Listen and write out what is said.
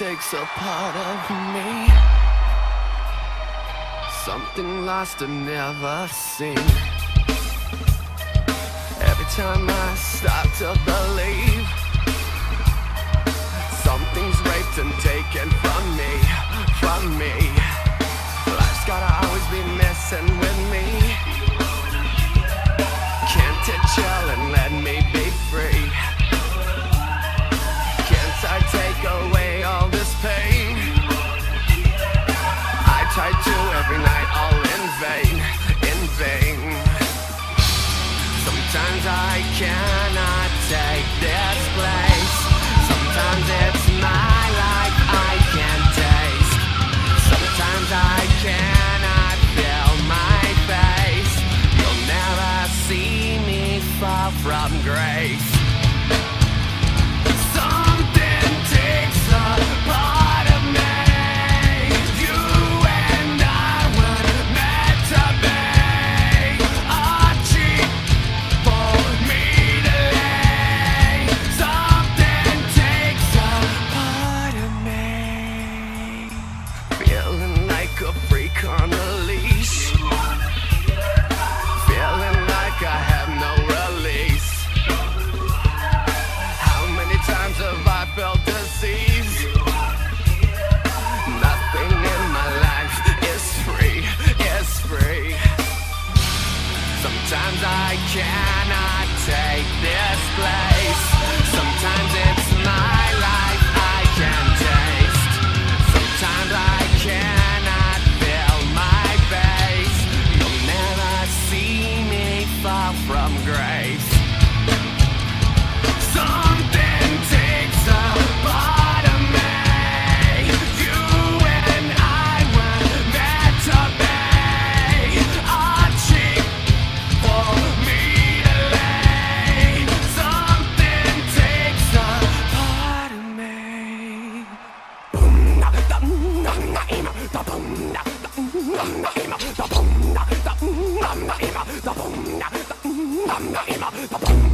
takes a part of me. Something lost and never seen. Every time I stop to believe from grace. far from grace. Boom.